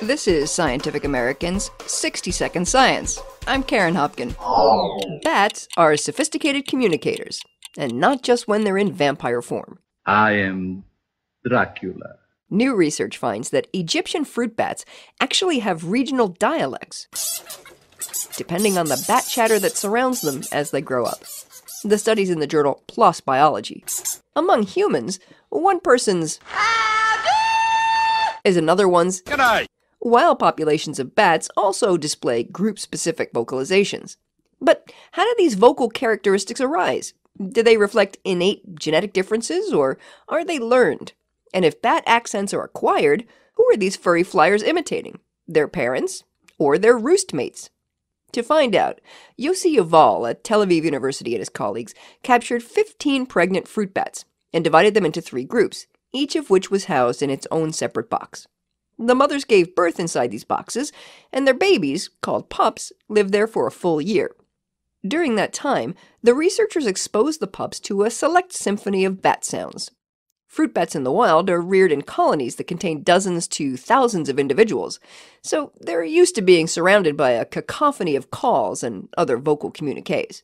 This is Scientific American's 60 Second Science. I'm Karen Hopkin. Bats are sophisticated communicators, and not just when they're in vampire form. I am Dracula. New research finds that Egyptian fruit bats actually have regional dialects, depending on the bat chatter that surrounds them as they grow up. The studies in the journal PLOS Biology. Among humans, one person's is another one's while populations of bats also display group specific vocalizations. But how do these vocal characteristics arise? Do they reflect innate genetic differences or are they learned? And if bat accents are acquired, who are these furry flyers imitating? Their parents or their roost mates? To find out, Yossi Yovel at Tel Aviv University and his colleagues captured 15 pregnant fruit bats and divided them into three groups, each of which was housed in its own separate box. The mothers gave birth inside these boxes, and their babies, called pups, lived there for a full year. During that time, the researchers exposed the pups to a select symphony of bat sounds. Fruit bats in the wild are reared in colonies that contain dozens to thousands of individuals, so they're used to being surrounded by a cacophony of calls and other vocal communiques.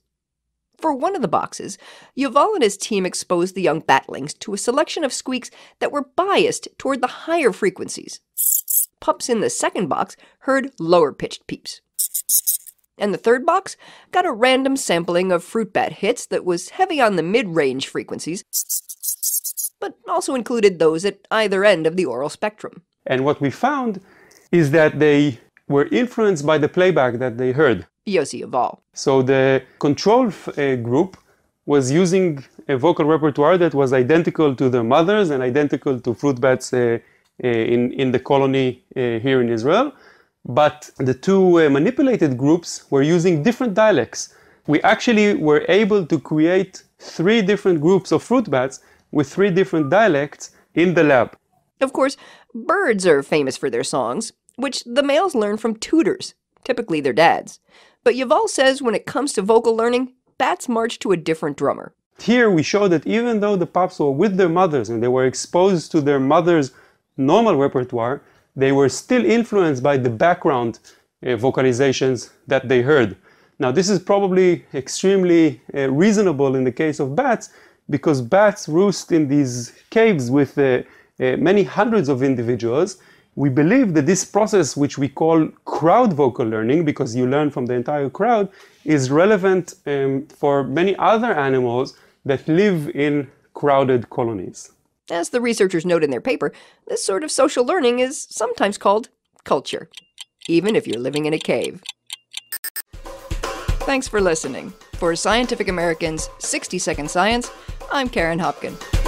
For one of the boxes, Yovel and his team exposed the young batlings to a selection of squeaks that were biased toward the higher frequencies. Pups in the second box heard lower pitched peeps. And the third box got a random sampling of fruit bat hits that was heavy on the mid range frequencies, but also included those at either end of the aural spectrum. And what we found is that they were influenced by the playback that they heard. Yossi Yovel. So the control uh, group was using a vocal repertoire that was identical to the mothers and identical to fruit bats uh, uh, in, in the colony uh, here in Israel. But the two uh, manipulated groups were using different dialects. We actually were able to create three different groups of fruit bats with three different dialects in the lab. Of course, birds are famous for their songs, which the males learn from tutors, typically their dads. But Yovel says when it comes to vocal learning, bats march to a different drummer. Here we show that even though the pups were with their mothers and they were exposed to their mother's normal repertoire, they were still influenced by the background uh, vocalizations that they heard. Now, this is probably extremely uh, reasonable in the case of bats because bats roost in these caves with uh, uh many hundreds of individuals we believe that this process, which we call crowd vocal learning, because you learn from the entire crowd, is relevant um, for many other animals that live in crowded colonies. As the researchers note in their paper, this sort of social learning is sometimes called culture, even if you're living in a cave. Thanks for listening. For Scientific American's 60 Second Science, I'm Karen Hopkin.